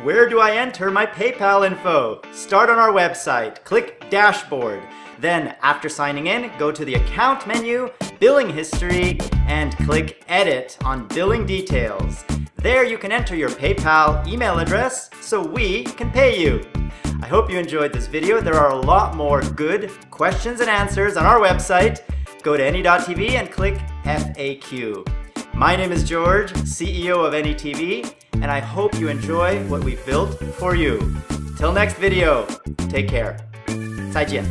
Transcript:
Where do I enter my PayPal info? Start on our website, click Dashboard. Then, after signing in, go to the Account menu, Billing History, and click Edit on Billing Details. There you can enter your PayPal email address so we can pay you. I hope you enjoyed this video. There are a lot more good questions and answers on our website. Go to any.tv and click FAQ. My name is George, CEO of AnyTV, and I hope you enjoy what we've built for you. Till next video, take care. 再见。